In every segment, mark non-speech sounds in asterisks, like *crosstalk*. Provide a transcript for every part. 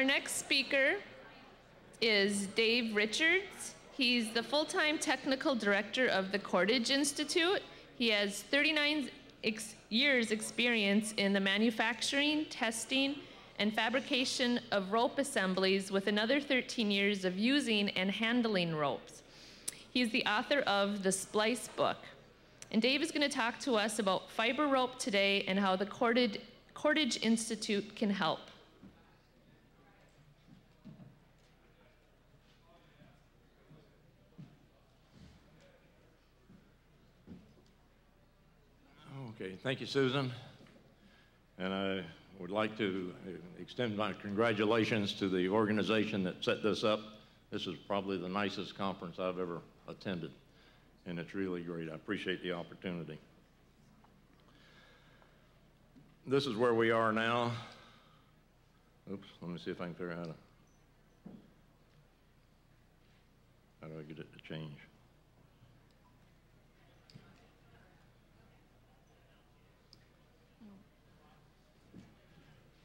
Our next speaker is Dave Richards. He's the full time technical director of the Cordage Institute. He has 39 ex- years' experience in the manufacturing, testing, and fabrication of rope assemblies, with another 13 years of using and handling ropes. He's the author of the Splice book. And Dave is going to talk to us about fiber rope today and how the Cordage, Cordage Institute can help. Okay, thank you, Susan. And I would like to extend my congratulations to the organization that set this up. This is probably the nicest conference I've ever attended, and it's really great. I appreciate the opportunity. This is where we are now. Oops, let me see if I can figure out how to, how do I get it to change?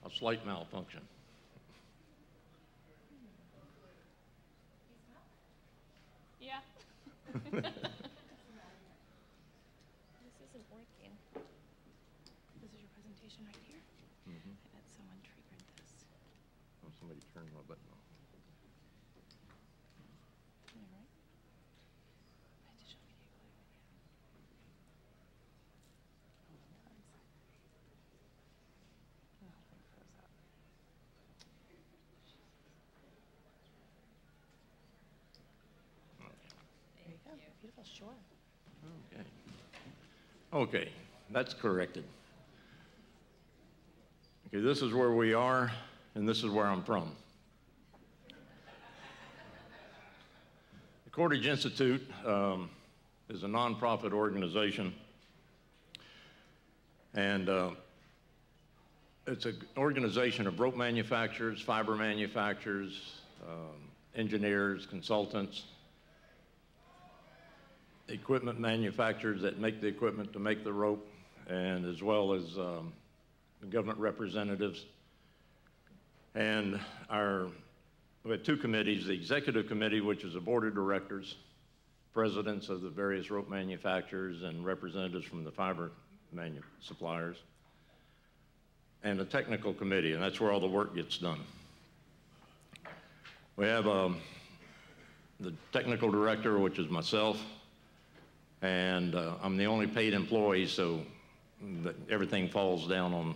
A slight malfunction. Yeah. *laughs* this isn't working. This is your presentation right here. Mhm. I bet someone triggered this. Oh, somebody turned my button on. Am I right? I had to show video clip. Oh, it froze up. There you go. Shore. Okay. Okay, that's corrected. Okay, this is where we are, and this is where I'm from. The Cordage Institute um, is a nonprofit organization, and uh, it's an organization of rope manufacturers, fiber manufacturers, um, engineers, consultants, equipment manufacturers that make the equipment to make the rope, and as well as um, government representatives. And our, we had two committees, the executive committee, which is a board of directors, presidents of the various rope manufacturers and representatives from the fiber suppliers, and a technical committee, and that's where all the work gets done. We have um, the technical director, which is myself, and uh, I'm the only paid employee, so everything falls down on,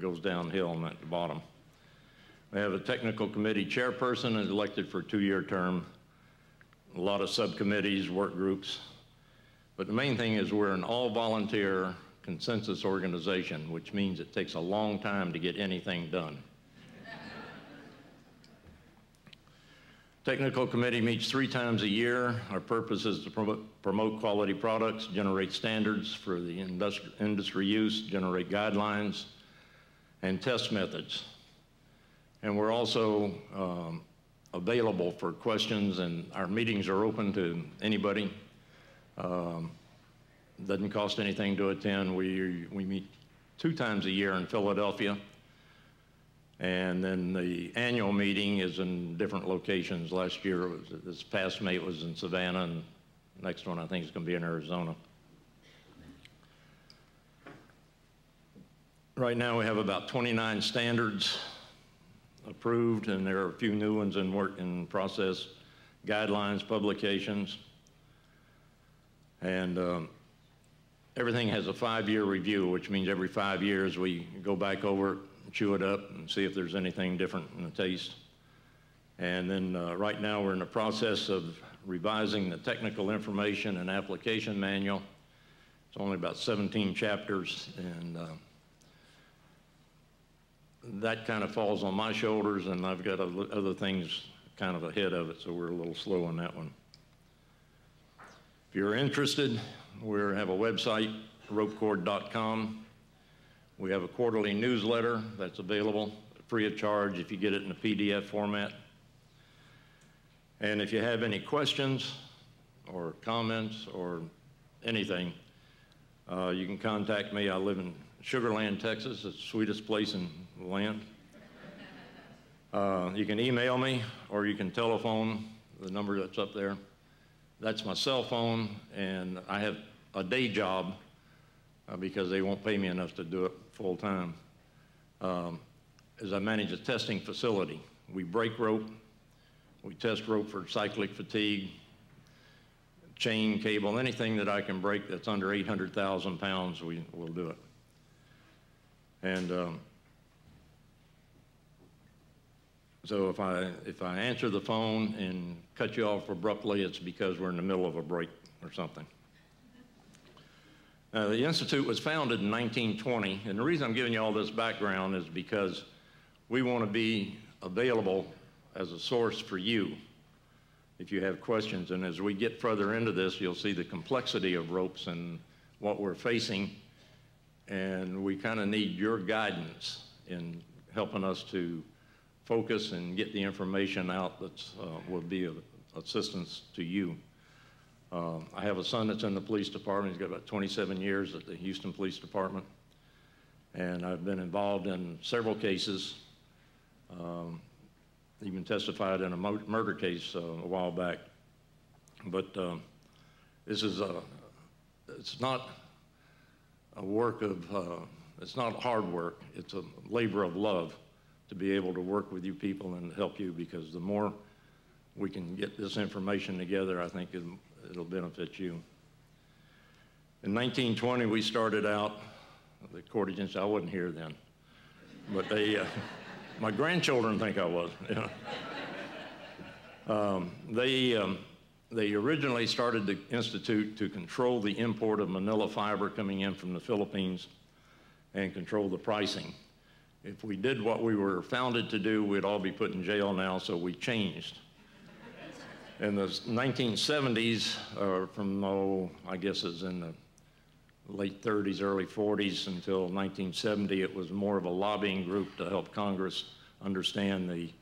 goes downhill on at the bottom. We have a technical committee chairperson is elected for a two-year term, a lot of subcommittees, work groups. But the main thing is we're an all-volunteer consensus organization, which means it takes a long time to get anything done. Technical committee meets three times a year. Our purpose is to promote, quality products, generate standards for the industry use, generate guidelines, and test methods. And we're also um, available for questions, and our meetings are open to anybody. Um, doesn't cost anything to attend. We, we meet two times a year in Philadelphia. And then the annual meeting is in different locations. Last year, was, this past May, it was in Savannah, and next one I think is going to be in Arizona. Right now, we have about 29 standards approved, and there are a few new ones in work in process, guidelines, publications, and um, everything has a five-year review, which means every five years we go back over chew it up, and see if there's anything different in the taste. And then uh, right now we're in the process of revising the technical information and application manual. It's only about 17 chapters, and uh, that kind of falls on my shoulders, and I've got other other things kind of ahead of it, so we're a little slow on that one. If you're interested, we have a website, ropecord.com. We have a quarterly newsletter that's available free of charge if you get it in a PDF format. And if you have any questions or comments or anything, uh, you can contact me. I live in Sugar Land, Texas. It's the sweetest place in the land. Uh, you can email me or you can telephone the number that's up there. That's my cell phone, and I have a day job uh, because they won't pay me enough to do it full time. Um, as I manage a testing facility, we break rope, we test rope for cyclic fatigue, chain, cable, anything that I can break that's under 800,000 pounds, we will do it. And um, so if I, if I answer the phone and cut you off abruptly, it's because we're in the middle of a break or something. Uh, the Institute was founded in 1920, and the reason I'm giving you all this background is because we want to be available as a source for you if you have questions. And as we get further into this, you'll see the complexity of ropes and what we're facing. And we kind of need your guidance in helping us to focus and get the information out that uh, will be of assistance to you. Um, I have a son that's in the police department. He's got about 27 years at the Houston Police Department. And I've been involved in several cases. Um, even testified in a murder case uh, a while back. But um, this is a, it's not a work of, uh, it's not hard work. It's a labor of love to be able to work with you people and help you because the more we can get this information together, I think it'll, benefit you. In 1920, we started out, the court agency, I wasn't here then, but they, uh, *laughs* my grandchildren think I was. *laughs* You know. um, they, um, they originally started the Institute to control the import of manila fiber coming in from the Philippines and control the pricing. If we did what we were founded to do, we'd all be put in jail now, so we changed. In the 1970s, or from, oh, I guess it's in the late 30s, early 40s until 1970, it was more of a lobbying group to help Congress understand the,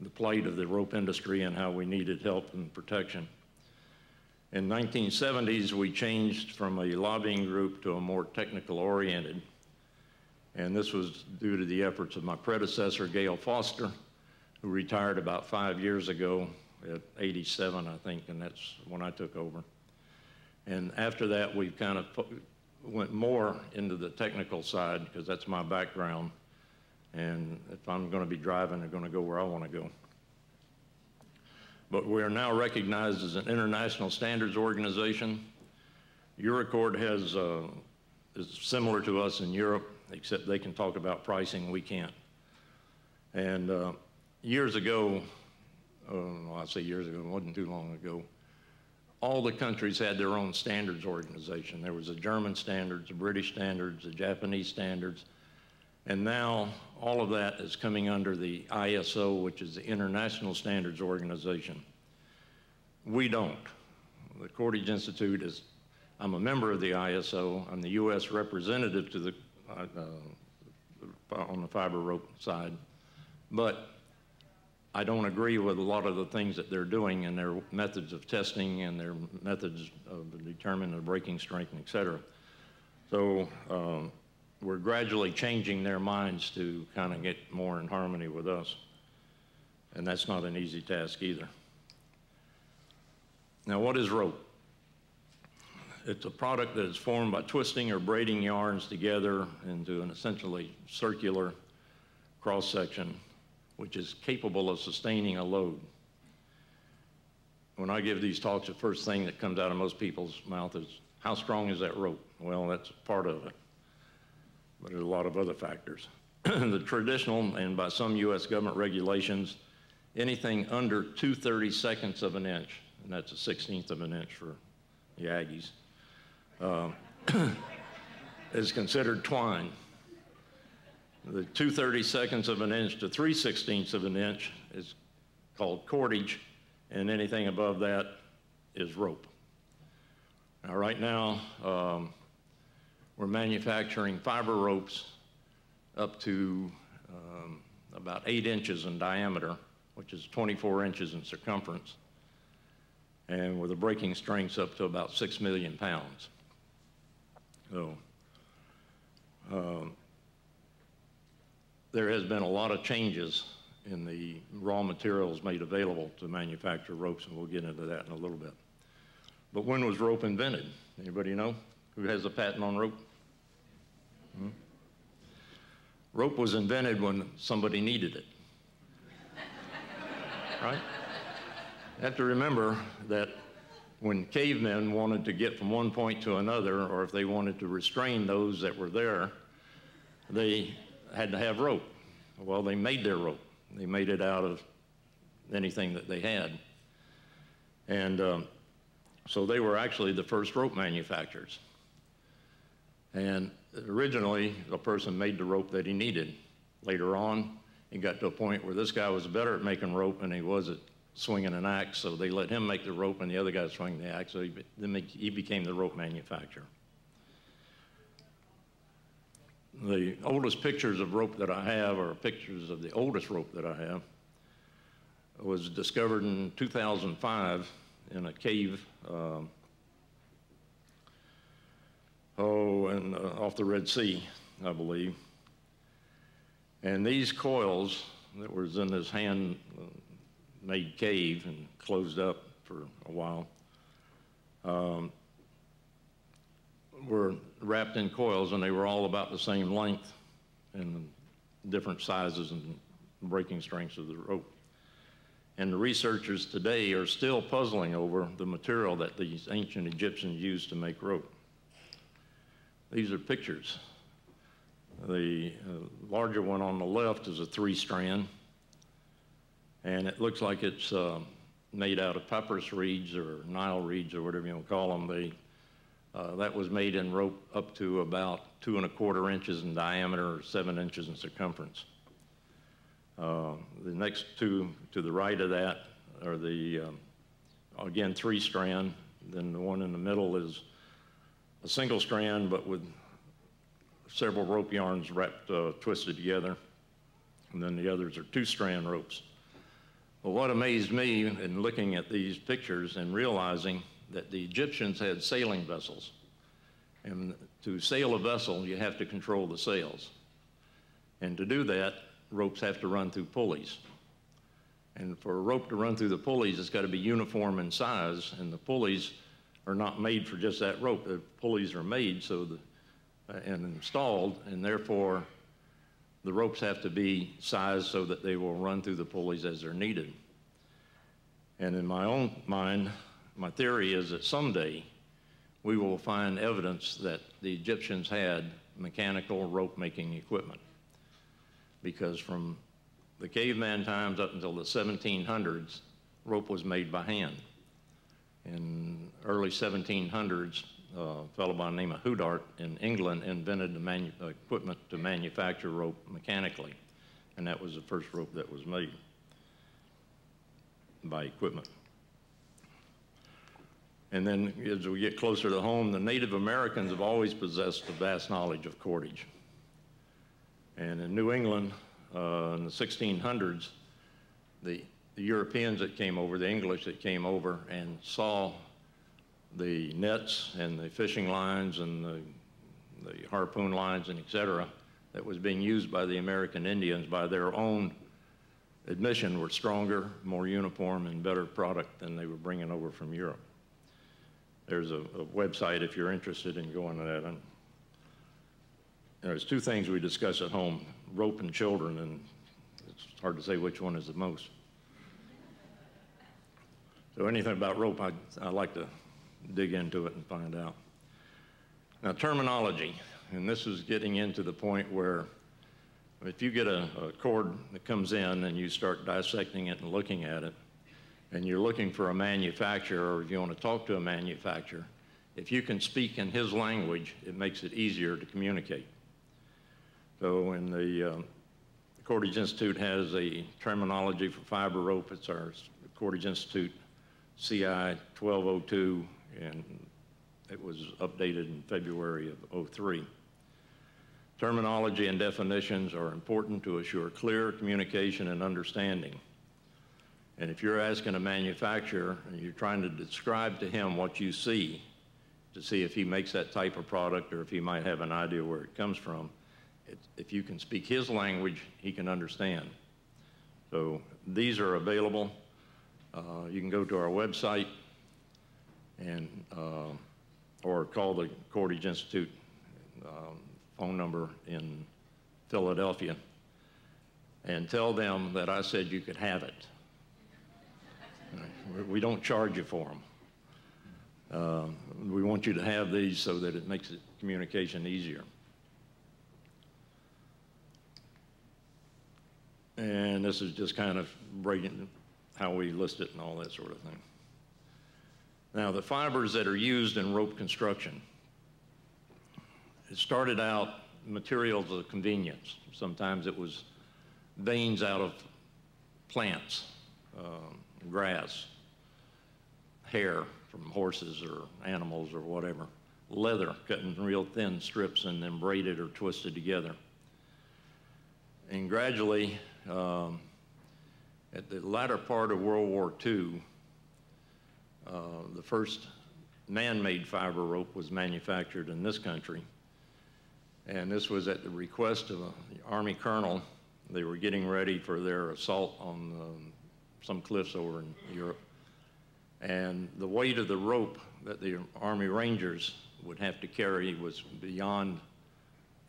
the plight of the rope industry and how we needed help and protection. In 1970s, we changed from a lobbying group to a more technical oriented. And this was due to the efforts of my predecessor, Gail Foster, who retired about five years ago at 87, I think, and that's when I took over. And after that, we kind of went more into the technical side because that's my background. And if I'm going to be driving, I'm going to go where I want to go. But we are now recognized as an international standards organization. EUROCORD has, uh, is similar to us in Europe, except they can talk about pricing, we can't. And uh, years ago, well, I say years ago, it wasn't too long ago, all the countries had their own standards organization. There was a German standards, a British standards, a Japanese standards, and now all of that is coming under the ISO, which is the International Standards Organization. We don't. The Cordage Institute is, I'm a member of the ISO. I'm the U.S. representative to the, uh, uh, on the fiber rope side. But I don't agree with a lot of the things that they're doing and their methods of testing and their methods of determining the breaking strength, et cetera. So um, we're gradually changing their minds to kind of get more in harmony with us. And that's not an easy task either. Now, what is rope? It's a product that is formed by twisting or braiding yarns together into an essentially circular cross section which is capable of sustaining a load. When I give these talks, the first thing that comes out of most people's mouth is, how strong is that rope? Well, that's part of it, but there's a lot of other factors. *clears throat* the traditional, and by some U.S. government regulations, anything under 230 seconds of an inch, and that's a 16th of an inch for the Aggies, uh, *clears throat* is considered twine. The 230 seconds of an inch to 3 sixteenths of an inch is called cordage, and anything above that is rope. Now, right now, um, we're manufacturing fiber ropes up to um, about 8 inches in diameter, which is 24 inches in circumference, and with a breaking strength up to about 6 million pounds. So, um, there has been a lot of changes in the raw materials made available to manufacture ropes, and we'll get into that in a little bit. But when was rope invented? Anybody know? Who has a patent on rope? Hmm? Rope was invented when somebody needed it. *laughs* right? You have to remember that when cavemen wanted to get from one point to another, or if they wanted to restrain those that were there, they had to have rope. Well, they made their rope. They made it out of anything that they had. And um, so they were actually the first rope manufacturers. And originally, a person made the rope that he needed. Later on, he got to a point where this guy was better at making rope than he was at swinging an axe, so they let him make the rope and the other guy swing the axe, so he, then he became the rope manufacturer. The oldest pictures of rope that I have are pictures of the oldest rope that I have. It was discovered in 2005 in a cave, um, oh, and uh, off the Red Sea, I believe. And these coils that was in this hand uh, made cave and closed up for a while um, were wrapped in coils, and they were all about the same length and different sizes and breaking strengths of the rope. And the researchers today are still puzzling over the material that these ancient Egyptians used to make rope. These are pictures. The uh, larger one on the left is a three strand, and it looks like it's uh, made out of papyrus reeds or Nile reeds or whatever you want to call them. They, uh, that was made in rope up to about two and a quarter inches in diameter or seven inches in circumference. Uh, the next two to the right of that are the, um, again, three strand. Then the one in the middle is a single strand, but with several rope yarns wrapped, uh, twisted together. And then the others are two strand ropes. Well, what amazed me in looking at these pictures and realizing that the Egyptians had sailing vessels. And to sail a vessel, you have to control the sails. And to do that, ropes have to run through pulleys. And for a rope to run through the pulleys, it's got to be uniform in size, and the pulleys are not made for just that rope. The pulleys are made so the, uh, and installed, and therefore the ropes have to be sized so that they will run through the pulleys as they're needed. And in my own mind, my theory is that someday we will find evidence that the Egyptians had mechanical rope making equipment because from the caveman times up until the 1700s, rope was made by hand. In early 1700s, uh, a fellow by the name of Huddart in England invented the uh, equipment to manufacture rope mechanically, and that was the first rope that was made by equipment. And then as we get closer to home, the Native Americans have always possessed a vast knowledge of cordage. And in New England, uh, in the 1600s, the, the, Europeans that came over, the English that came over and saw the nets and the fishing lines and the, the harpoon lines and et cetera that was being used by the American Indians by their own admission were stronger, more uniform, and better product than they were bringing over from Europe. There's a, a website if you're interested in going to that. And there's two things we discuss at home, rope and children, and it's hard to say which one is the most. So anything about rope, I, I like to dig into it and find out. Now terminology, and this is getting into the point where if you get a, a cord that comes in and you start dissecting it and looking at it, and you're looking for a manufacturer or if you want to talk to a manufacturer, if you can speak in his language, it makes it easier to communicate. So in the, uh, the Cordage Institute has a terminology for fiber rope. It's our Cordage Institute CI 1202, and it was updated in February of 03. Terminology and definitions are important to assure clear communication and understanding. And if you're asking a manufacturer and you're trying to describe to him what you see to see if he makes that type of product or if he might have an idea where it comes from, if you can speak his language, he can understand. So these are available. Uh, you can go to our website and uh, or call the Cordage Institute um, phone number in Philadelphia and tell them that I said you could have it. We don't charge you for them. Uh, we want you to have these so that it makes communication easier. And this is just kind of breaking how we list it and all that sort of thing. Now, the fibers that are used in rope construction, it started out materials of convenience. Sometimes it was veins out of plants, um, grass, hair from horses or animals or whatever, leather cut in real thin strips and then braided or twisted together. And gradually, um, at the latter part of World War II, uh, the first man-made fiber rope was manufactured in this country. And this was at the request of an Army colonel. They were getting ready for their assault on um, some cliffs over in Europe. And the weight of the rope that the Army Rangers would have to carry was beyond,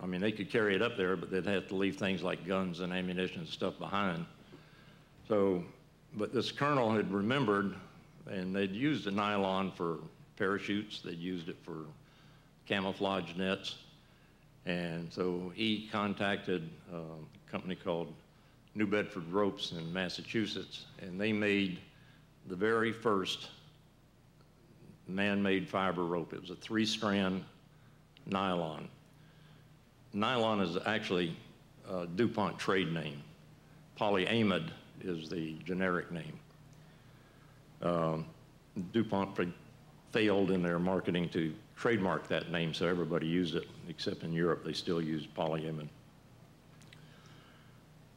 I mean, they could carry it up there, but they'd have to leave things like guns and ammunition and stuff behind. So, but this colonel had remembered, and they'd used the nylon for parachutes, they'd used it for camouflage nets. And so he contacted uh, a company called New Bedford Ropes in Massachusetts, and they made the very first man-made fiber rope. It was a three-strand nylon. Nylon is actually a DuPont trade name. Polyamide is the generic name. Um, DuPont failed in their marketing to trademark that name, so everybody used it, except in Europe, they still use polyamide.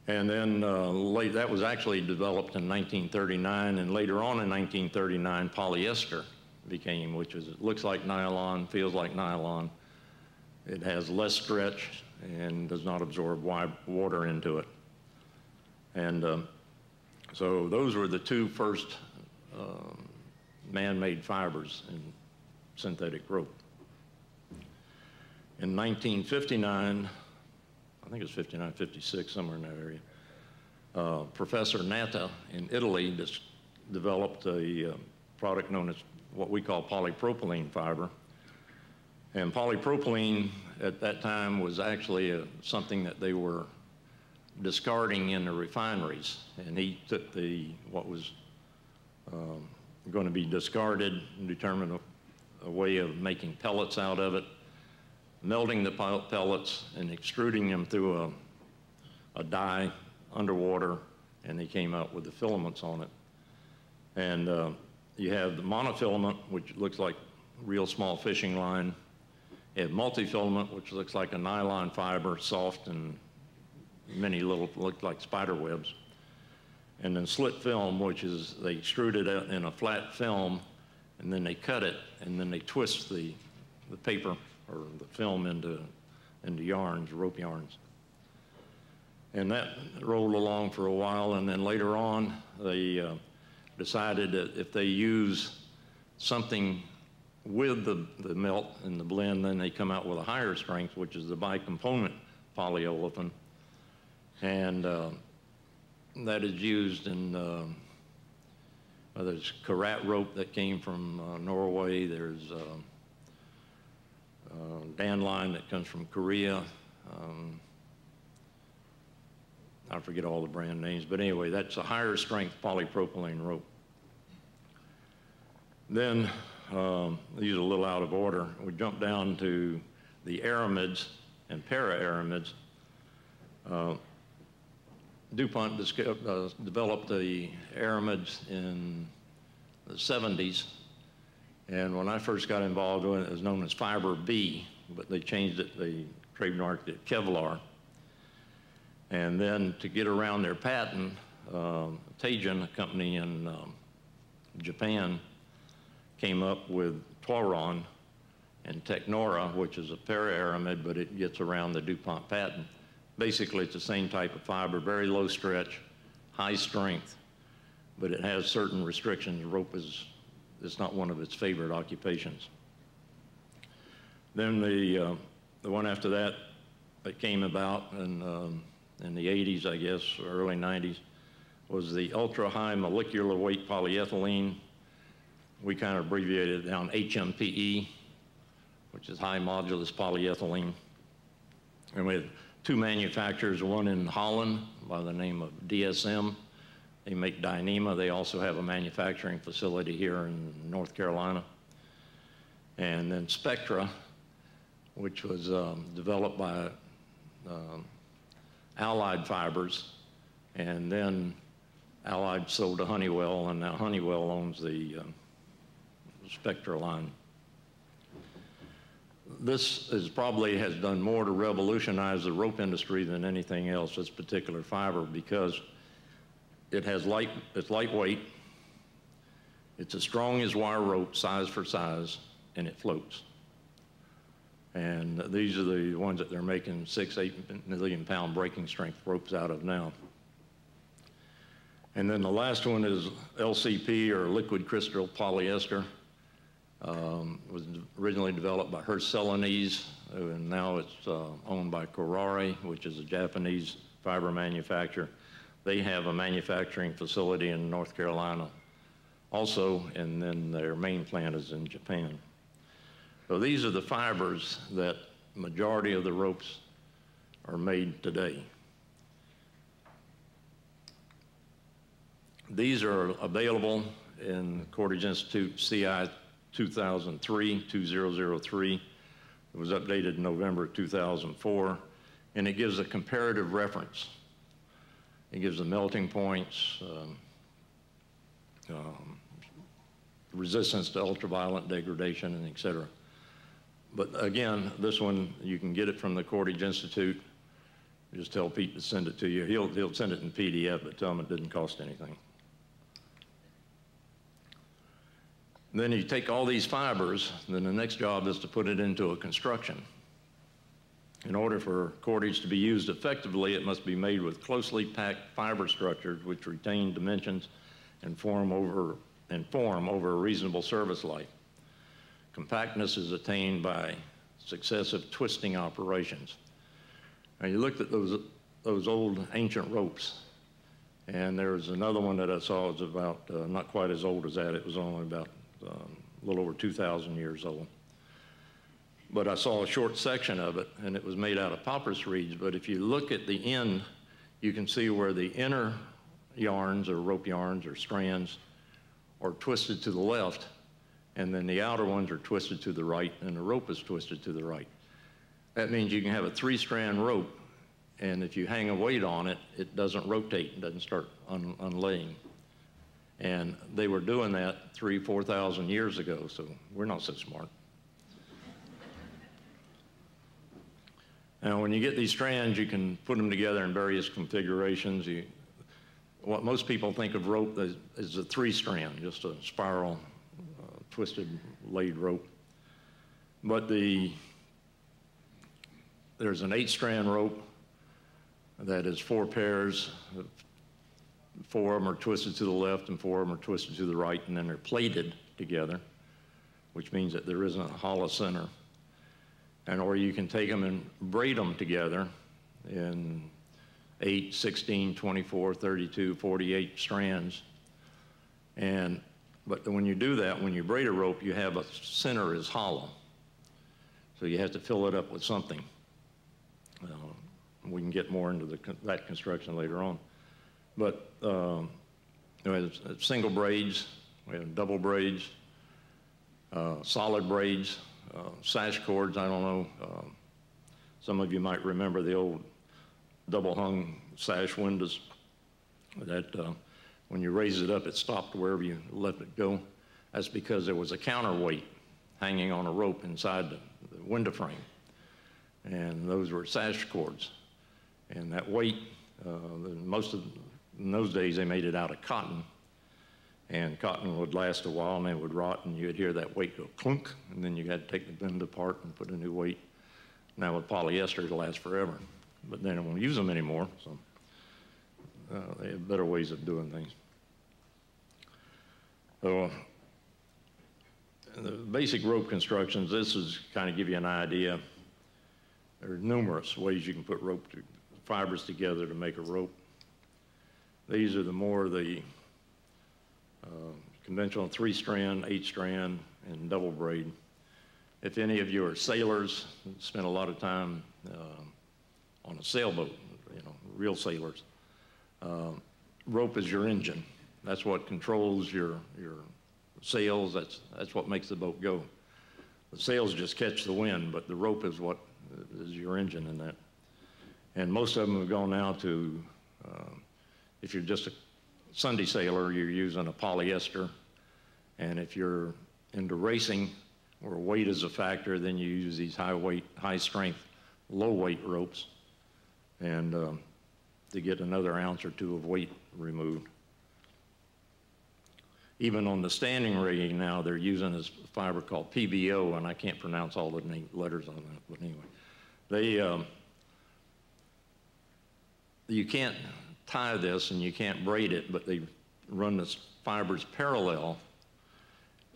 And then uh, late, that was actually developed in 1939, and later on in 1939, polyester became, which is, it looks like nylon, feels like nylon. It has less stretch and does not absorb water into it. And um, so those were the two first um, man-made fibers in synthetic rope. In 1959, I think it was 59, 56, somewhere in that area, uh, Professor Natta in Italy developed a uh, product known as what we call polypropylene fiber. And polypropylene at that time was actually a, uh, something that they were discarding in the refineries. And he took the, what was um, going to be discarded and determined a, a, way of making pellets out of it, melting the pellets and extruding them through a, a die underwater, and they came out with the filaments on it. And uh, you have the monofilament, which looks like real small fishing line. You have multifilament, which looks like a nylon fiber, soft and many little, look like spider webs. And then slit film, which is they extrude it in a flat film, and then they cut it, and then they twist the, the paper or the film into, into yarns, rope yarns. And that rolled along for a while, and then later on, they uh, decided that if they use something with the, the melt and the blend, then they come out with a higher strength, which is the bicomponent polyolefin. And uh, that is used in, uh, there's karat rope that came from uh, Norway. There's uh, uh, danline that comes from Korea. Um, I forget all the brand names, but anyway, that's a higher strength polypropylene rope. Then, um, these are a little out of order. We jump down to the aramids and para-aramids. Uh, DuPont uh, developed the aramids in the 70s. And when I first got involved with it, it was known as Fiber B, but they changed it, they trademarked it Kevlar. And then to get around their patent, um, a company in um, Japan, came up with Twaron and Technora, which is a para-aramid, but it gets around the DuPont patent. Basically, it's the same type of fiber, very low stretch, high strength, but it has certain restrictions. Rope is, is not one of its favorite occupations. Then the, uh, the one after that that came about in, um, in the 80s, I guess, early 90s, was the ultra-high molecular weight polyethylene. We kind of abbreviated it down HMPE, which is high modulus polyethylene. And we had two manufacturers, one in Holland by the name of DSM. They make Dyneema. They also have a manufacturing facility here in North Carolina. And then Spectra, which was um, developed by um, Allied Fibers, and then Allied sold to Honeywell, and now Honeywell owns the uh, Spectra line. This is probably has done more to revolutionize the rope industry than anything else, this particular fiber, because it has light, it's lightweight, it's as strong as wire rope, size for size, and it floats. And these are the ones that they're making six, eight million pound breaking strength ropes out of now. And then the last one is LCP or liquid crystal polyester. Um, was originally developed by Hoechst Celanese, and now it's uh, owned by Kuraray, which is a Japanese fiber manufacturer. They have a manufacturing facility in North Carolina also, and then their main plant is in Japan. So these are the fibers that majority of the ropes are made today. These are available in Cordage Institute CI 2003-2003. It was updated in November 2004, and it gives a comparative reference. It gives the melting points, um, um, resistance to ultraviolet degradation, and et cetera. But again, this one, you can get it from the Cordage Institute. Just tell Pete to send it to you. He'll, he'll send it in PDF, but tell him it didn't cost anything. then you take all these fibers, then the next job is to put it into a construction. In order for cordage to be used effectively, it must be made with closely packed fiber structures which retain dimensions and form over, and form over a reasonable service life. Compactness is attained by successive twisting operations. Now you looked at those, those old ancient ropes, and there was another one that I saw was about, uh, not quite as old as that, it was only about um, a little over 2,000 years old. But I saw a short section of it, and it was made out of papyrus reeds. But if you look at the end, you can see where the inner yarns or rope yarns or strands are twisted to the left, and then the outer ones are twisted to the right, and the rope is twisted to the right. That means you can have a three-strand rope, and if you hang a weight on it, it doesn't rotate, it doesn't start un unlaying. And they were doing that three, 4,000 years ago, so we're not so smart. Now, when you get these strands, you can put them together in various configurations. You, what most people think of rope is, is a three strand, just a spiral, uh, twisted laid rope. But the, there's an eight strand rope that is four pairs four of them are twisted to the left and four of them are twisted to the right, and then they're plated together, which means that there isn't a hollow center. And or you can take them and braid them together in 8, 16, 24, 32, 48 strands. And, but when you do that, when you braid a rope, you have a center is hollow. So you have to fill it up with something. Uh, we can get more into the, that construction later on. But um, we single braids, we have double braids, uh, solid braids, sash cords. I don't know. Um, some of you might remember the old double hung sash windows that uh, when you raise it up, it stopped wherever you let it go. That's because there was a counterweight hanging on a rope inside the, the window frame. And those were sash cords. And that weight, uh, most of in those days they made it out of cotton and cotton would last a while and it would rot and you'd hear that weight go clunk and then you had to take the bend apart and put a new weight. Now with polyester it'll last forever, but then they don't use them anymore. So uh, they have better ways of doing things. So, the basic rope constructions, this is kind of give you an idea. There are numerous ways you can put rope to, fibers together to make a rope. These are the more the uh, conventional three strand, eight strand, and double braid. If any of you are sailors, spent a lot of time uh, on a sailboat, you know, real sailors, uh, rope is your engine. That's what controls your, your sails. That's, that's what makes the boat go. The sails just catch the wind, but the rope is what is your engine in that. And most of them have gone now to, uh, if you're just a Sunday sailor, you're using a polyester. And if you're into racing, where weight is a factor, then you use these high weight, high strength, low weight ropes. And um, to get another ounce or two of weight removed. Even on the standing rigging now, they're using this fiber called PBO, and I can't pronounce all the letters on that, but anyway. They, um, you can't tie this and you can't braid it, but they run the fibers parallel,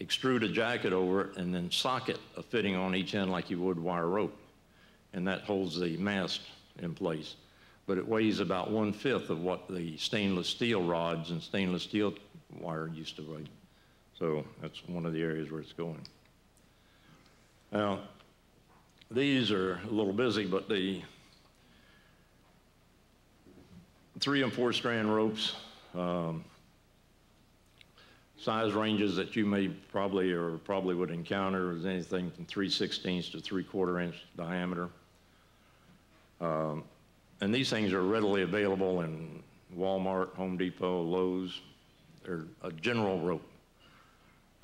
extrude a jacket over it, and then socket a fitting on each end like you would wire rope. And that holds the mast in place but it weighs about one-fifth of what the stainless steel rods and stainless steel wire used to weigh. So that's one of the areas where it's going. Now, these are a little busy, but the three and four strand ropes, um, size ranges that you may probably or probably would encounter is anything from 3 16ths to 3 quarter inch diameter. Um, and these things are readily available in Walmart, Home Depot, Lowe's. They're a general rope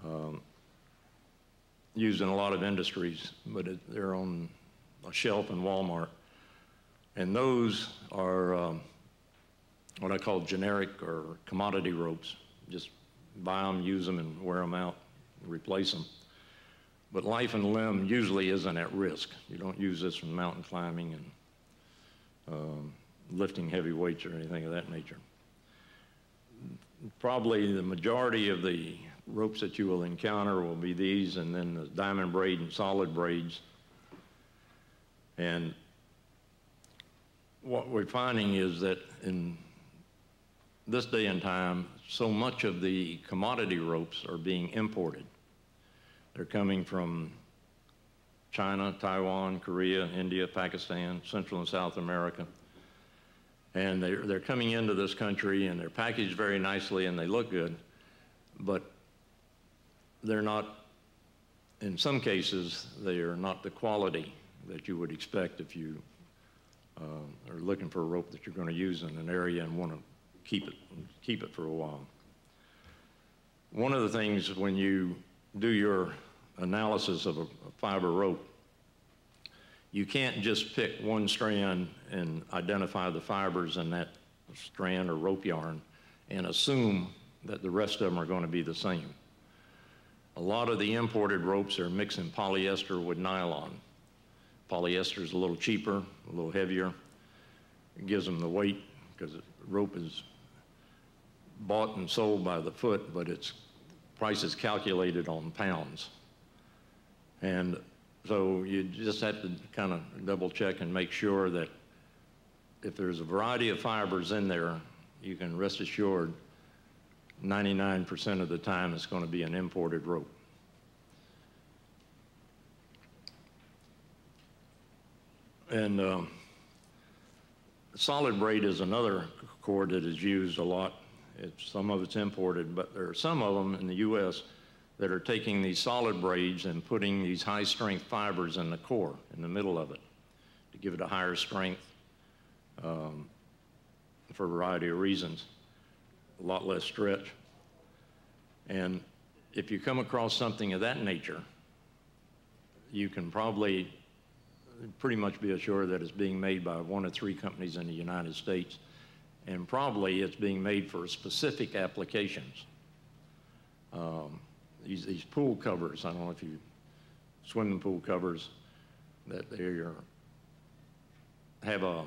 um, used in a lot of industries, but it, they're on a shelf in Walmart. And those are um, what I call generic or commodity ropes. Just buy them, use them, and wear them out, replace them. But life and limb usually isn't at risk. You don't use this for mountain climbing and um, lifting heavy weights or anything of that nature. Probably the majority of the ropes that you will encounter will be these and then the diamond braid and solid braids. And what we're finding is that in this day and time, so much of the commodity ropes are being imported. They're coming from China, Taiwan, Korea, India, Pakistan, Central and South America. And they're, they're coming into this country and they're packaged very nicely and they look good, but they're not, in some cases, they are not the quality that you would expect if you uh, are looking for a rope that you're going to use in an area and want to keep it, keep it for a while. One of the things when you do your analysis of a, a fiber rope, you can't just pick one strand and identify the fibers in that strand or rope yarn and assume that the rest of them are going to be the same. A lot of the imported ropes are mixing polyester with nylon. Polyester is a little cheaper, a little heavier. It gives them the weight because rope is bought and sold by the foot, but its price is calculated on pounds. And so you just have to kind of double check and make sure that if there's a variety of fibers in there, you can rest assured 99% of the time it's going to be an imported rope. And um, solid braid is another cord that is used a lot. It's, some of it's imported, but there are some of them in the U.S that are taking these solid braids and putting these high strength fibers in the core, in the middle of it, to give it a higher strength um, for a variety of reasons, a lot less stretch. And if you come across something of that nature, you can probably pretty much be assured that it's being made by one of three companies in the United States. And probably it's being made for specific applications. Um, these, these pool covers. I don't know if you swimming pool covers that they are, have a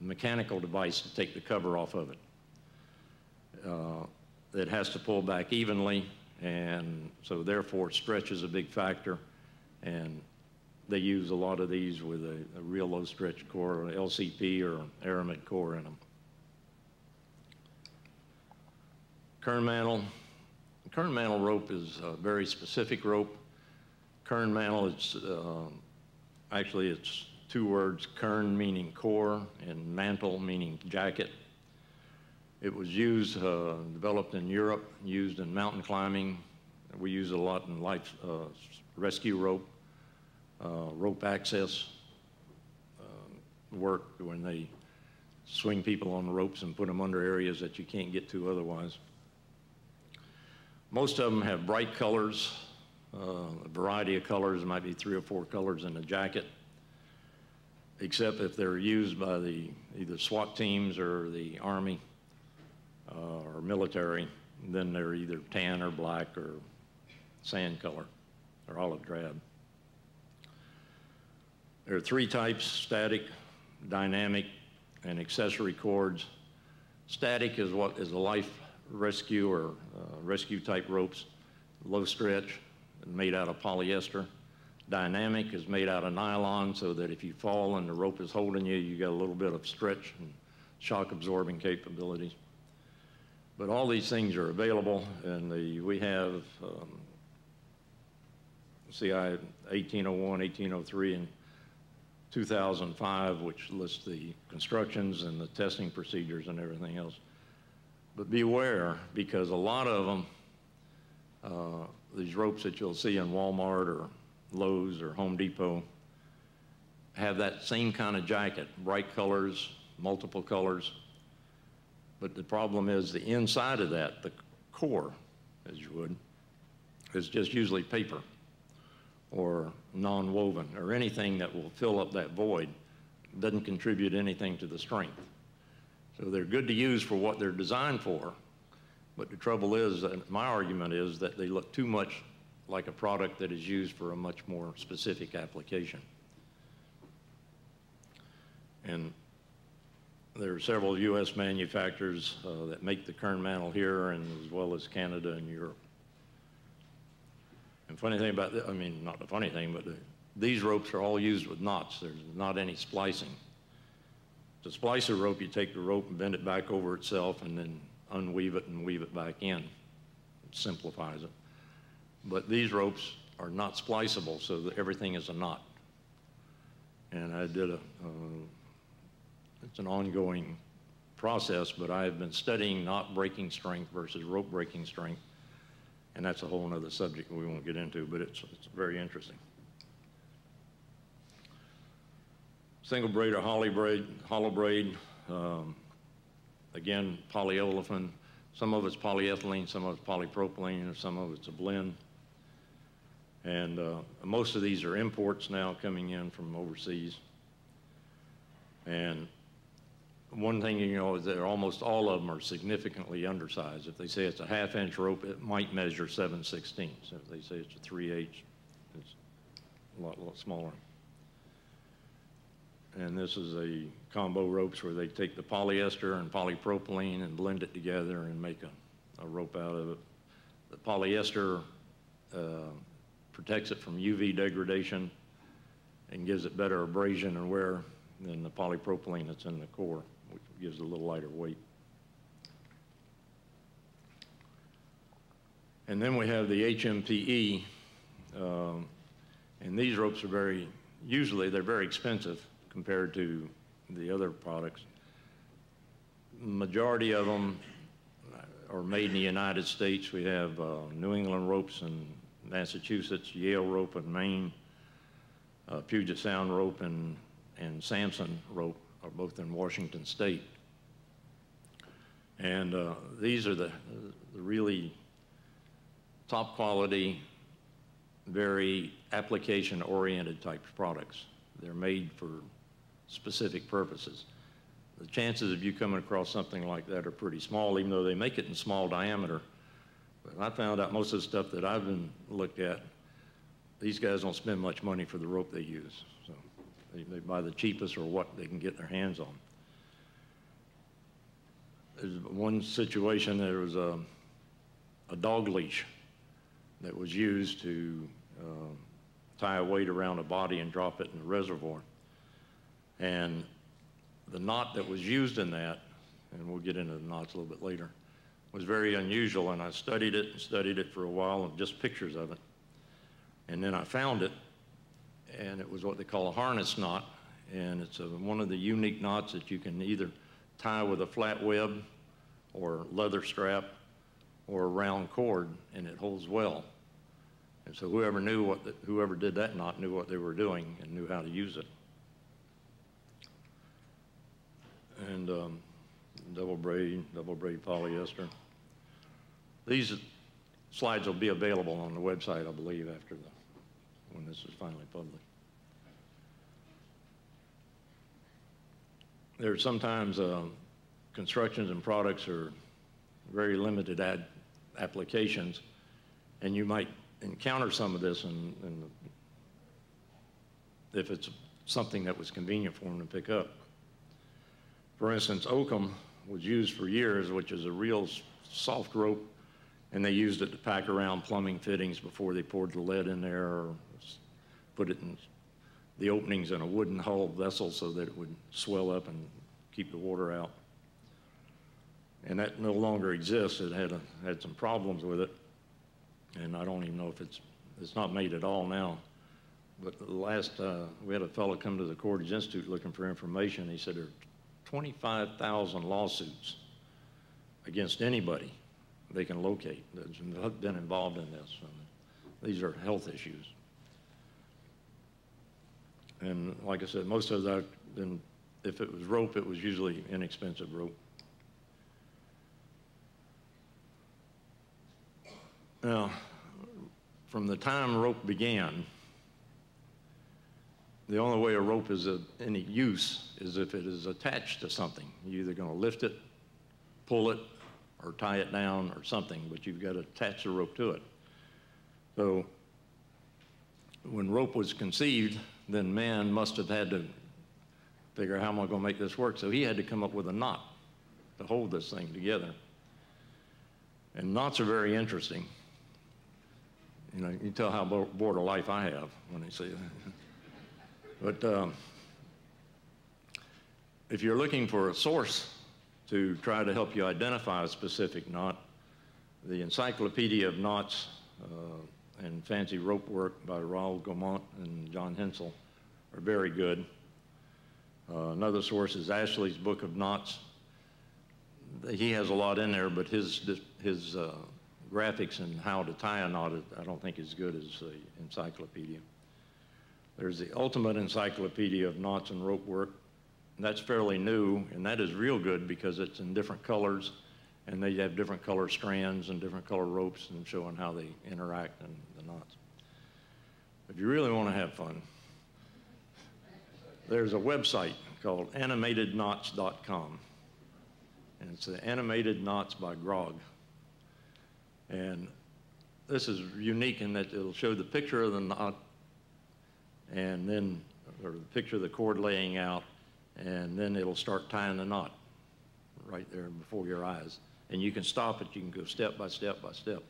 mechanical device to take the cover off of it. Uh, it has to pull back evenly, and so therefore stretch is a big factor. And they use a lot of these with a, a real low stretch core, LCP or aramid core in them. Kern mantle. Kern mantle rope is a very specific rope. Kern mantle is uh, actually it's two words, kern meaning core and mantle meaning jacket. It was used, uh, developed in Europe, used in mountain climbing. We use it a lot in life uh, rescue rope, uh, rope access uh, work when they swing people on ropes and put them under areas that you can't get to otherwise. Most of them have bright colors, uh, a variety of colors, might be three or four colors in a jacket, except if they're used by the either SWAT teams or the Army uh, or military, then they're either tan or black or sand color or olive drab. There are three types, static, dynamic, and accessory cords. Static is what is a life rescue or uh, rescue type ropes, low stretch, made out of polyester. Dynamic is made out of nylon so that if you fall and the rope is holding you, you got a little bit of stretch and shock absorbing capabilities. But all these things are available, and the, we have um, CI 1801, 1803, and 2005, which lists the constructions and the testing procedures and everything else. But beware, because a lot of them, uh, these ropes that you'll see in Walmart or Lowe's or Home Depot, have that same kind of jacket, bright colors, multiple colors. But the problem is the inside of that, the core, as you would, is just usually paper or non-woven or anything that will fill up that void doesn't contribute anything to the strength. So they're good to use for what they're designed for. But the trouble is, and my argument is that they look too much like a product that is used for a much more specific application. And there are several U.S. manufacturers uh, that make the kern mantle here, and as well as Canada and Europe. And funny thing about this, I mean, not the funny thing, but the, these ropes are all used with knots. There's not any splicing. To splice a rope, you take the rope and bend it back over itself and then unweave it and weave it back in. It simplifies it. But these ropes are not spliceable, so that everything is a knot. And I did a, uh, it's an ongoing process, but I have been studying knot breaking strength versus rope breaking strength and that's a whole other subject we won't get into, but it's, it's very interesting. Single braid or hollow braid, hollow braid, um, again, polyolefin. Some of it's polyethylene, some of it's polypropylene, or some of it's a blend. And uh, most of these are imports now coming in from overseas. And one thing you know is that almost all of them are significantly undersized. If they say it's a half inch rope, it might measure 7 16 So if they say it's a 3 H, it's a lot, lot smaller. And this is a combo ropes where they take the polyester and polypropylene and blend it together and make a, a rope out of it. The polyester uh, protects it from UV degradation and gives it better abrasion and wear than the polypropylene that's in the core which gives it a little lighter weight. And then we have the HMPE, um, and these ropes are very, usually they're very expensive compared to the other products. Majority of them are made in the United States. We have uh, New England ropes in Massachusetts, Yale rope in Maine, uh, Puget Sound rope and, and Samson rope are both in Washington State. And uh, these are the, the really top quality, very application oriented type products. They're made for specific purposes. The chances of you coming across something like that are pretty small, even though they make it in small diameter. But I found out most of the stuff that I've been looked at, these guys don't spend much money for the rope they use. So they, they buy the cheapest or what they can get their hands on. there's one situation, there was a, a dog leash that was used to uh, tie a weight around a body and drop it in the reservoir. And the knot that was used in that, and we'll get into the knots a little bit later, was very unusual. And I studied it and studied it for a while, and just pictures of it. And then I found it, and it was what they call a harness knot. And it's a, one of the unique knots that you can either tie with a flat web or leather strap or a round cord, and it holds well. And so whoever knew what, the, whoever did that knot knew what they were doing and knew how to use it. And um, double braid, double braid polyester. These slides will be available on the website, I believe, after the, when this is finally published. There's sometimes uh, constructions and products are very limited ad applications, and you might encounter some of this and, and if it's something that was convenient for them to pick up. For instance, oakum was used for years, which is a real soft rope, and they used it to pack around plumbing fittings before they poured the lead in there or put it in the openings in a wooden hull vessel so that it would swell up and keep the water out. And that no longer exists. It had, a, had some problems with it and I don't even know if it's, it's not made at all now. But the last, uh, we had a fellow come to the Cordage Institute looking for information. He said 25,000 lawsuits against anybody they can locate that's been involved in this. these are health issues. And like I said, most of that, been, if it was rope, it was usually inexpensive rope. Now, from the time rope began, the only way a rope is of any use is if it is attached to something. You're either going to lift it, pull it, or tie it down or something, but you've got to attach the rope to it. So when rope was conceived, then man must have had to figure out how am I going to make this work. So he had to come up with a knot to hold this thing together. And knots are very interesting. You know, you tell how bored a life I have when they say that. *laughs* but um, if you're looking for a source to try to help you identify a specific knot, the Encyclopedia of Knots uh, and Fancy Rope Work by Raoul Graumont and John Hensel are very good. Uh, another source is Ashley's Book of Knots. He has a lot in there, but his, his uh, graphics and how to tie a knot, I don't think is good as the encyclopedia. There's the Ultimate Encyclopedia of Knots and Rope Work. That's fairly new, and that is real good because it's in different colors, and they have different color strands and different color ropes and showing how they interact and the knots. If you really want to have fun, there's a website called animatedknots.com, and it's the Animated Knots by Grog. And this is unique in that it'll show the picture of the knot and then, or the picture of the cord laying out, and then it'll start tying the knot right there before your eyes. And you can stop it, you can go step by step by step.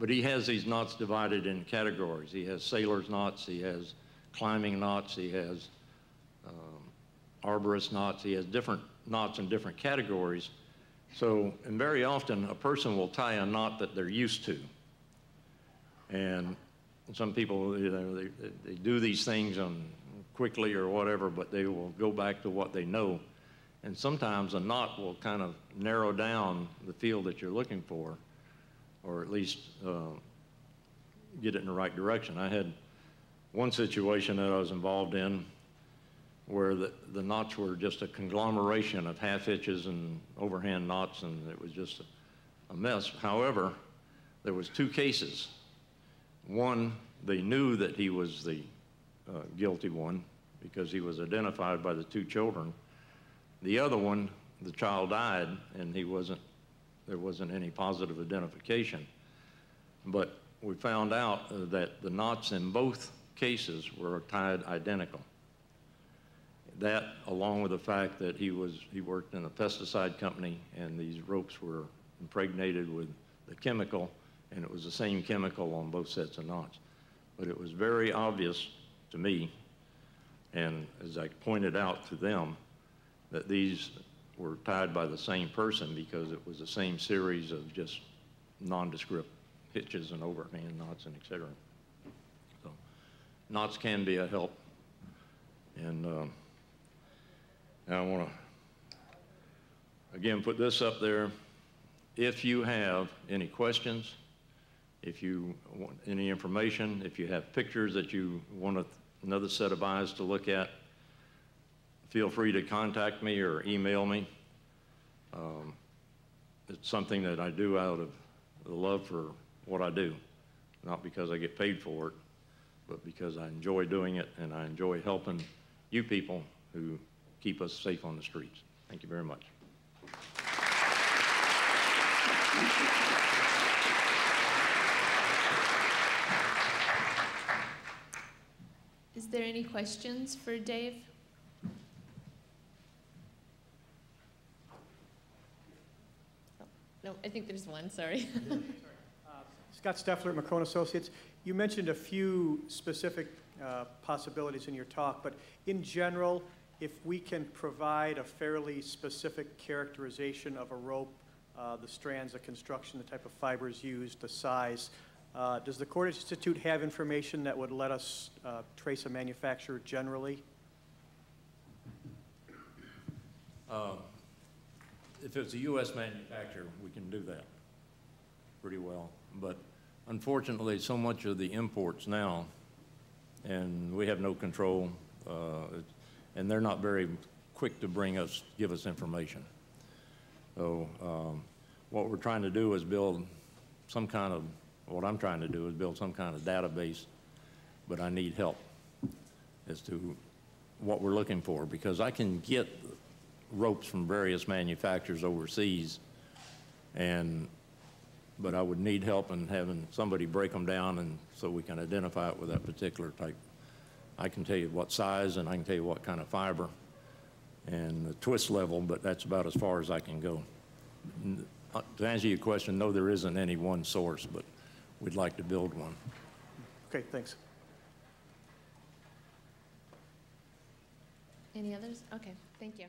But he has these knots divided in categories. He has sailor's knots, he has climbing knots, he has um, arborist knots, he has different knots in different categories. So, and very often a person will tie a knot that they're used to. And some people, you know, they, they do these things on quickly or whatever, but they will go back to what they know. And sometimes a knot will kind of narrow down the field that you're looking for, or at least uh, get it in the right direction. I had one situation that I was involved in where the, the knots were just a conglomeration of half hitches and overhand knots, and it was just a, a mess. However, there was two cases. One, they knew that he was the uh, guilty one because he was identified by the two children. The other one, the child died, and he wasn't. There wasn't any positive identification. But we found out uh, that the knots in both cases were tied identical that, along with the fact that he was, he worked in a pesticide company, and these ropes were impregnated with the chemical, and it was the same chemical on both sets of knots. But it was very obvious to me, and as I pointed out to them, that these were tied by the same person because it was the same series of just nondescript hitches and overhand knots and et cetera. So knots can be a help. And um, I want to, again, put this up there. If you have any questions, if you want any information, if you have pictures that you want another set of eyes to look at, feel free to contact me or email me. Um, It's something that I do out of the love for what I do, not because I get paid for it, but because I enjoy doing it and I enjoy helping you people who keep us safe on the streets. Thank you very much. There any questions for Dave? No, I think there's one, sorry. *laughs* Scott Stoeffler, McCrone Associates. You mentioned a few specific uh, possibilities in your talk, but in general, if we can provide a fairly specific characterization of a rope, uh, the strands, the construction, the type of fibers used, the size, uh, does the Cordage Institute have information that would let us uh, trace a manufacturer generally? If it's a U.S. manufacturer, we can do that pretty well. But unfortunately, so much of the imports now, and we have no control, uh, and they're not very quick to bring us, give us information. So um, what we're trying to do is build some kind of, what I'm trying to do is build some kind of database, but I need help as to what we're looking for, because I can get ropes from various manufacturers overseas, and, but I would need help in having somebody break them down and so we can identify it with that particular type. I can tell you what size and I can tell you what kind of fiber and the twist level, but that's about as far as I can go. Uh, To answer your question, no, there isn't any one source, but we'd like to build one. Okay, thanks. Any others? Okay, thank you.